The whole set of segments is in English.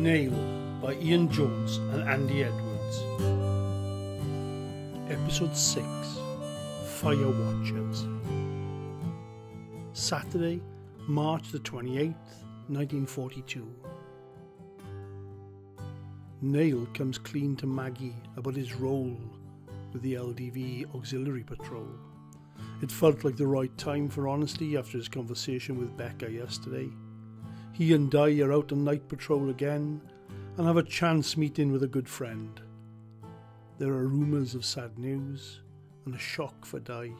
Nail by Ian Jones and Andy Edwards. Episode 6 Fire Watchers. Saturday, March the 28th, 1942. Nail comes clean to Maggie about his role with the LDV Auxiliary Patrol. It felt like the right time for honesty after his conversation with Becca yesterday. He and Dai are out on night patrol again and have a chance meeting with a good friend. There are rumours of sad news and a shock for Dai.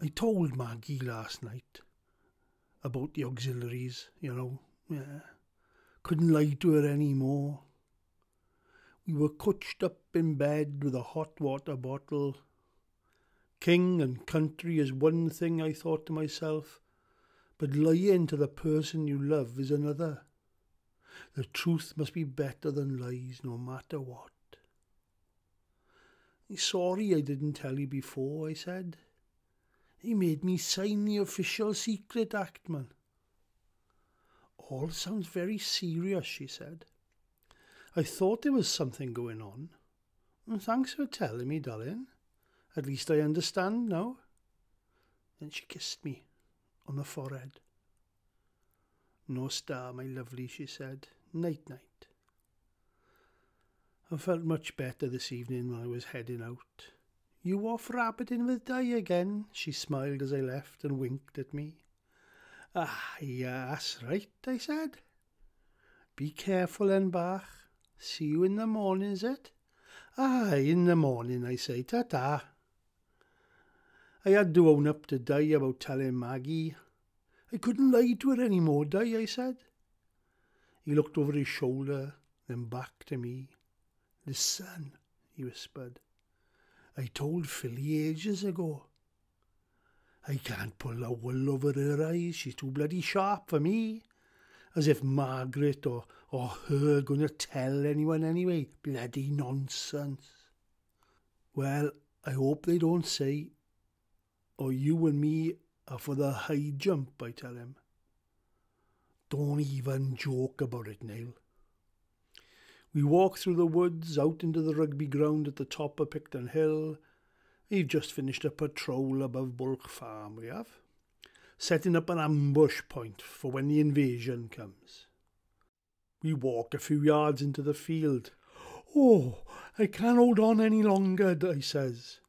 I told Maggie last night about the auxiliaries, you know. Yeah. Couldn't lie to her any more. We were couched up in bed with a hot water bottle. King and country is one thing, I thought to myself, but lying to the person you love is another. The truth must be better than lies, no matter what. Sorry I didn't tell you before, I said. He made me sign the official secret act, man. All sounds very serious, she said. I thought there was something going on. Mm, thanks for telling me, darling. At least I understand now. Then she kissed me on the forehead. Nos da, my lovely, she said. Night, night. I felt much better this evening when I was heading out. You off rabbiting with Dai again? She smiled as I left and winked at me. Ah, yes, right, I said. Be careful, then, Bach. See you in the morning, is it? Ah, in the morning, I say. Ta-ta. I had to own up to Dai about telling Maggie. I couldn't lie to her any more, Dai, I said. He looked over his shoulder, then back to me. Listen, he whispered. I told Philly ages ago. I can't pull a wool over her eyes. She's too bloody sharp for me. As if Margaret or, or her going to tell anyone anyway. Bloody nonsense. Well, I hope they don't say or you and me are for the high jump, I tell him. Don't even joke about it, Neil. We walk through the woods out into the rugby ground at the top of Picton Hill. We've just finished a patrol above Bulk Farm, we have. Setting up an ambush point for when the invasion comes. We walk a few yards into the field. Oh, I can't hold on any longer, I says.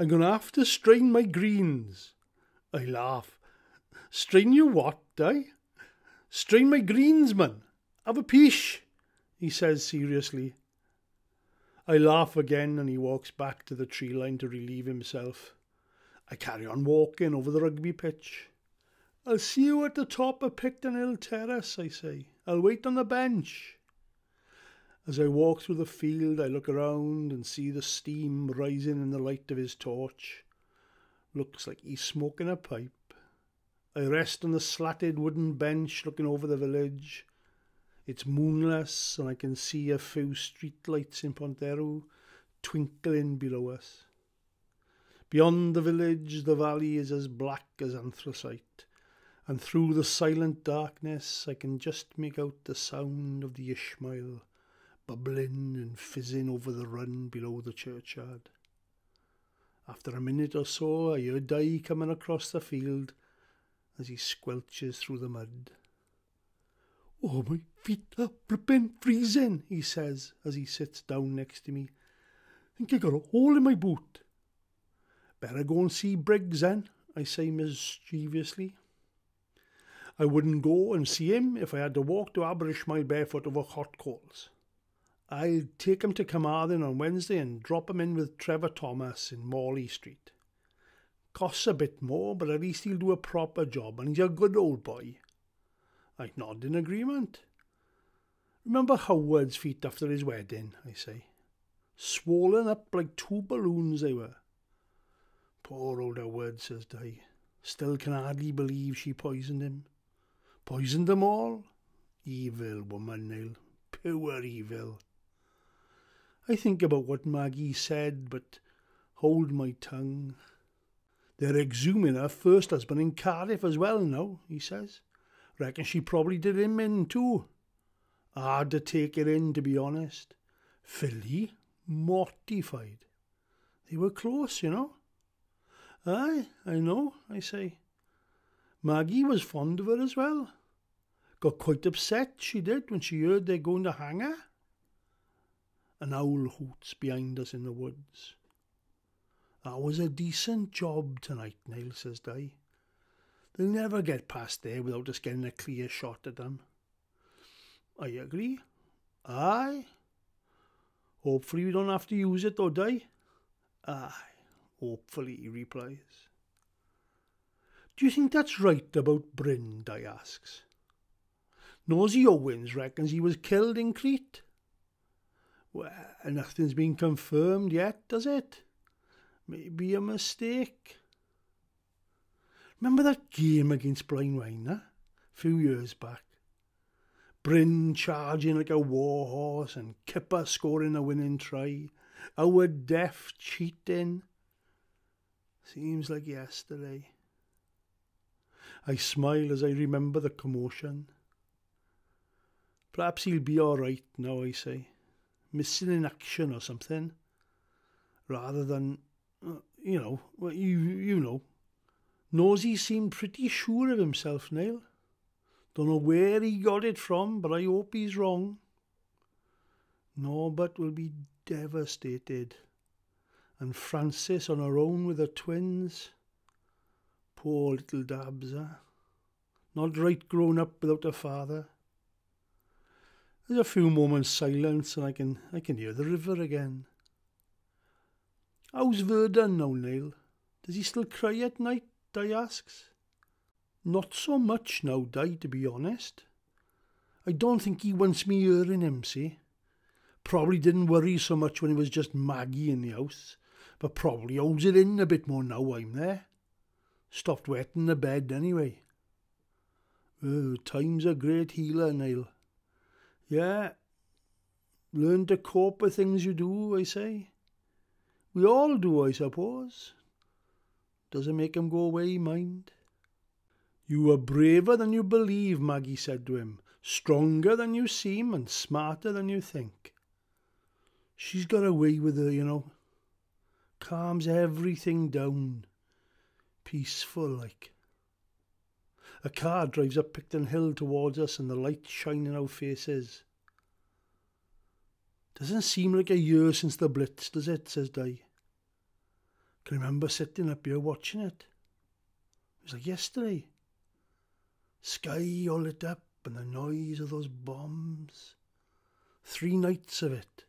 I'm going to have to strain my greens. I laugh. Strain you what, eh? Strain my greens, man. Have a piece, he says seriously. I laugh again and he walks back to the tree line to relieve himself. I carry on walking over the rugby pitch. I'll see you at the top of Picton Hill Terrace, I say. I'll wait on the bench. As I walk through the field, I look around and see the steam rising in the light of his torch. Looks like he's smoking a pipe. I rest on the slatted wooden bench looking over the village. It's moonless and I can see a few street lights in Pontero twinkling below us. Beyond the village, the valley is as black as anthracite, and through the silent darkness I can just make out the sound of the Ishmael bubbling and fizzing over the run below the churchyard. After a minute or so, I hear Dai coming across the field as he squelches through the mud. Oh, my feet are flipping freezing, he says as he sits down next to me. Think I got a hole in my boot. Better go and see Briggs then, I say mischievously. I wouldn't go and see him if I had to walk to Aberystwyth barefoot over hot coals. I'll take him to Carmarthen on Wednesday and drop him in with Trevor Thomas in Morley Street. Costs a bit more, but at least he'll do a proper job and he's a good old boy. I nod in agreement. Remember Howard's feet after his wedding, I say. Swollen up like two balloons they were. Poor old Howard, says Dai. Still can hardly believe she poisoned him. Poisoned them all? Evil woman, Neil. Pure evil. I think about what Maggie said, but hold my tongue. They're exhuming her first husband in Cardiff as well now, he says. Reckon she probably did him in too. Hard to take it in, to be honest. Philly, mortified. They were close, you know. Aye, I know, I say. Maggie was fond of her as well. Got quite upset, she did, when she heard they're going to hang her. An owl hoots behind us in the woods. That was a decent job tonight, Neil, says Dai. They'll never get past there without us getting a clear shot at them. I agree. Aye. Hopefully we don't have to use it though, Dai. Aye, hopefully, he replies. Do you think that's right about Bryn? Dai asks. Nosy Owens reckons he was killed in Crete. Well, nothing's been confirmed yet, does it? Maybe a mistake. Remember that game against Blaenwain, a few years back? Bryn charging like a warhorse and Kipper scoring a winning try. Our deaf cheating. Seems like yesterday. I smile as I remember the commotion. Perhaps he'll be all right now, I say. Missing in action or something. Rather than, uh, you know, you, you know. Nosy seemed pretty sure of himself, Neil. Don't know where he got it from, but I hope he's wrong. Norbert will be devastated. And Frances on her own with her twins. Poor little Dabs? Not right grown up without a father. There's a few moments silence and I can I can hear the river again. How's Verdun now, Neil? Does he still cry at night? Dai asks. Not so much now, Dai, to be honest. I don't think he wants me hearing him, see? Probably didn't worry so much when it was just Maggie in the house, but probably holds it in a bit more now I'm there. Stopped wetting the bed anyway. Oh, time's a great healer, Neil. Yeah, learn to cope with things you do, I say. We all do, I suppose. Doesn't make 'em go away, mind. You are braver than you believe, Maggie said to him, stronger than you seem and smarter than you think. She's got a way with her, you know. Calms everything down. Peaceful like. A car drives up Picton Hill towards us and the light shine in our faces. Doesn't seem like a year since the Blitz, does it? says Dai. Can remember sitting up here watching it. It was like yesterday. Sky all lit up and the noise of those bombs. Three nights of it.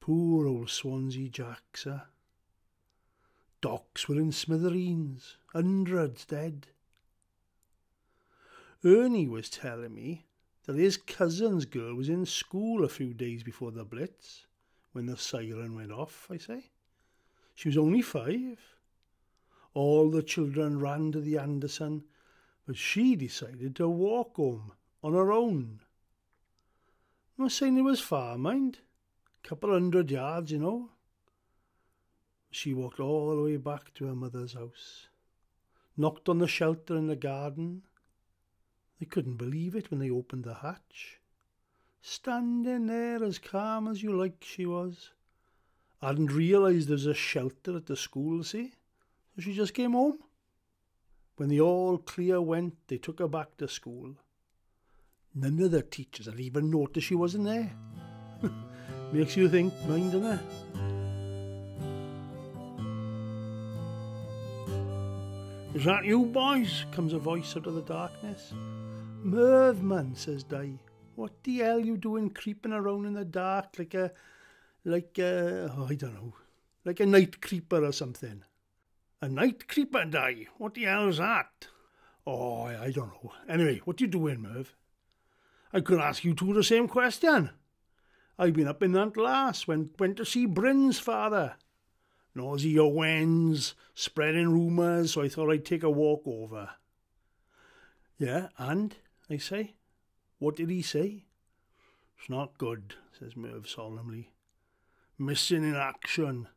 Poor old Swansea Jacks, eh? Docks were in smithereens, hundreds dead. Ernie was telling me that his cousin's girl was in school a few days before the Blitz, when the siren went off, I say. She was only five. All the children ran to the Anderson but she decided to walk home on her own. I'm not saying it was far, mind. A couple hundred yards, you know. She walked all the way back to her mother's house, knocked on the shelter in the garden. They couldn't believe it when they opened the hatch. Standing there as calm as you like, she was. I hadn't realised there was a shelter at the school, see? So she just came home. When the all clear went, they took her back to school. None of the teachers had even noticed she wasn't there. Makes you think, mind, doesn't it? Is that you, boys? comes a voice out of the darkness. Merv, man, says Dai. What the hell you doing creeping around in the dark like a, like a, oh, I don't know, like a night creeper or something? A night creeper Dai? What the hell's that? Oh, I, don't know. Anyway, what you doing, Merv? I could ask you two the same question. I've been up in that last, went, went to see Bryn's father. Nosy Owens, spreading rumours, so I thought I'd take a walk over. Yeah, and? I say. What did he say? It's not good, says Merv solemnly. Missing in action.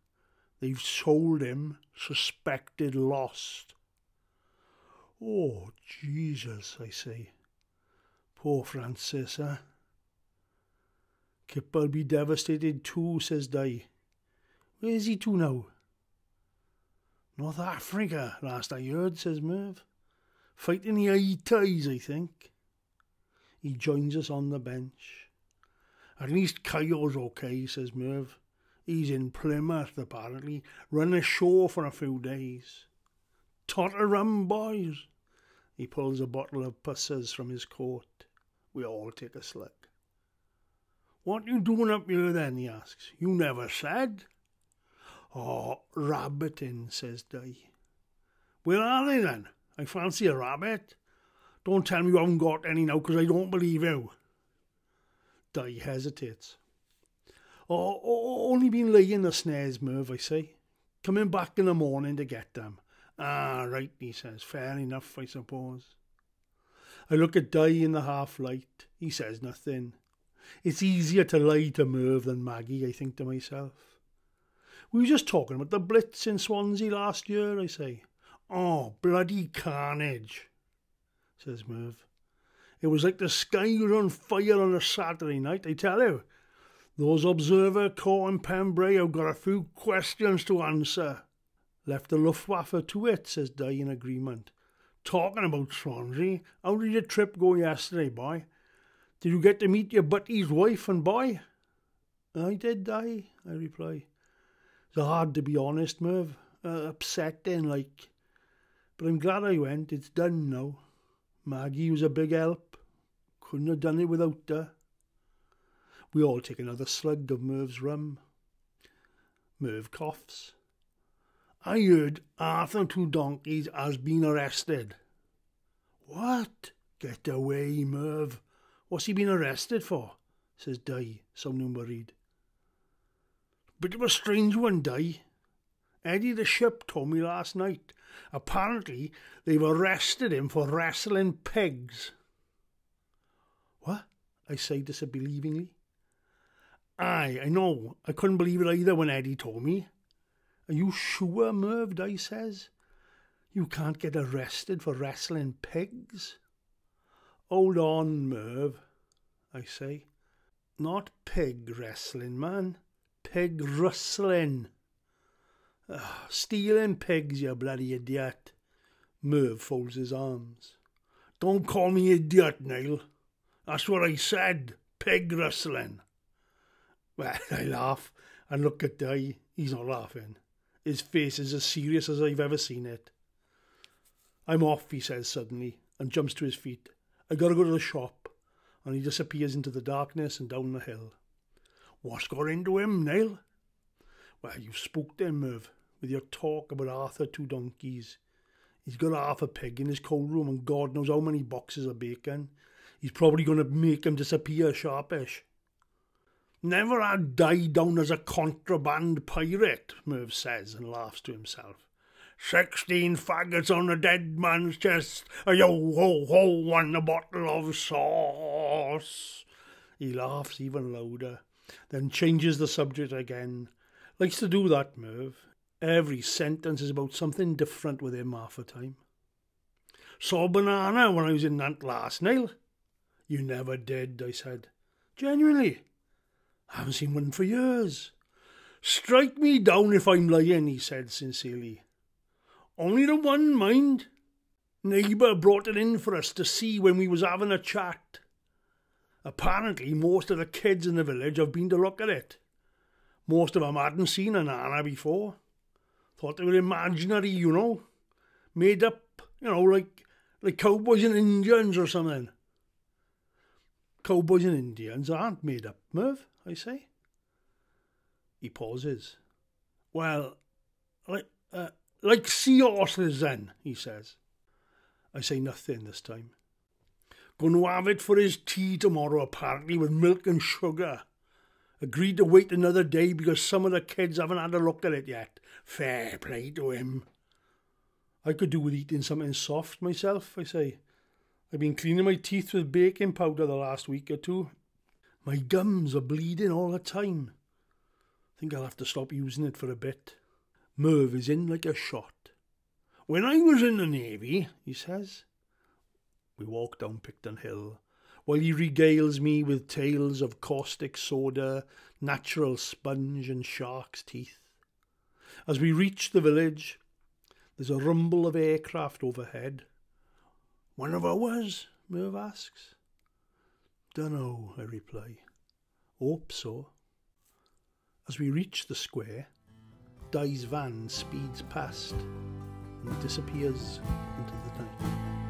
They've sold him, suspected lost. Oh, Jesus, I say. Poor Francis, eh? Kipper'll be devastated too, says Dai. Where's he to now? North Africa, last I heard, says Merv. Fighting the Aitais, I think. He joins us on the bench. At least Caio's okay, says Merv. He's in Plymouth, apparently. Run ashore for a few days. Totter boys. He pulls a bottle of pusser's from his coat. We all take a slug. What you doing up here then? he asks. You never said. Oh, rabbiting, says Dai. Where are they then? I fancy a rabbit. Don't tell me you haven't got any now, because I don't believe you. Dai hesitates. Oh, oh, only been laying the snares, Merv, I say. Coming back in the morning to get them. Ah, right, he says. Fair enough, I suppose. I look at Dai in the half light. He says nothing. It's easier to lie to Merv than Maggie, I think to myself. We were just talking about the Blitz in Swansea last year, I say. Oh, bloody carnage, says Merv. It was like the sky was on fire on a Saturday night, I tell you. Those observer corps in Pembrey have got a few questions to answer. Left the Luftwaffe to it, says Dai in agreement. Talking about Swansea, how did your trip go yesterday, boy? Did you get to meet your buddy's wife and boy? I did, Dai, I reply. It's hard to be honest, Merv. Uh, upsetting, like. But I'm glad I went. It's done now. Maggie was a big help. Couldn't have done it without her. We all take another slug of Merv's rum. Merv coughs. I heard Arthur Two Donkeys has been arrested. What? Get away, Merv. What's he been arrested for? says Dai, sounding worried. Bit of a strange one, Dai. Eddie the Ship told me last night. Apparently, they've arrested him for wrestling pigs. What? I say disbelievingly. Aye, I know. I couldn't believe it either when Eddie told me. Are you sure, Merv? I says. You can't get arrested for wrestling pigs? Hold on, Merv, I say. Not pig wrestling, man. Pig rustling. Stealing pigs, you bloody idiot. Merv folds his arms. Don't call me idiot, Neil. That's what I said. Pig rustling. Well, I laugh and look at Dai. He's not laughing. His face is as serious as I've ever seen it. I'm off, he says suddenly, and jumps to his feet. I gotta go to the shop. And he disappears into the darkness and down the hill. What's got into him, Neil? Well, you spooked him, Merv, with your talk about Arthur Two Donkeys. He's got half a pig in his cold room and God knows how many boxes of bacon. He's probably going to make him disappear sharpish. Never had Dai down as a contraband pirate, Merv says and laughs to himself. Sixteen faggots on a dead man's chest, a yo ho ho and a bottle of sauce. He laughs even louder, then changes the subject again. Likes to do that, Merv. Every sentence is about something different with him half the time. Saw banana when I was in Nant last, Neil. You never did, I said. Genuinely. I haven't seen one for years. Strike me down if I'm lying, he said sincerely. Only the one, mind. Neighbour brought it in for us to see when we was having a chat. Apparently, most of the kids in the village have been to look at it. Most of them hadn't seen an Anna before. thought they were imaginary, you know, made up, you know, like like cowboys and Indians or something. Cowboys and Indians aren't made up, Merv, I say. He pauses. Well, like, uh, like sea horses then, he says. I say nothing this time. Going to have it for his tea tomorrow, apparently, with milk and sugar. Agreed to wait another day because some of the kids haven't had a look at it yet. Fair play to him. I could do with eating something soft myself, I say. I've been cleaning my teeth with baking powder the last week or two. My gums are bleeding all the time. Think I'll have to stop using it for a bit. Merv is in like a shot. When I was in the Navy, he says, we walk down Picton Hill, while he regales me with tales of caustic soda, natural sponge, and shark's teeth. As we reach the village, there's a rumble of aircraft overhead. One of ours? Merv asks. Dunno, I reply. Hope so. As we reach the square, Dai's van speeds past and disappears into the night.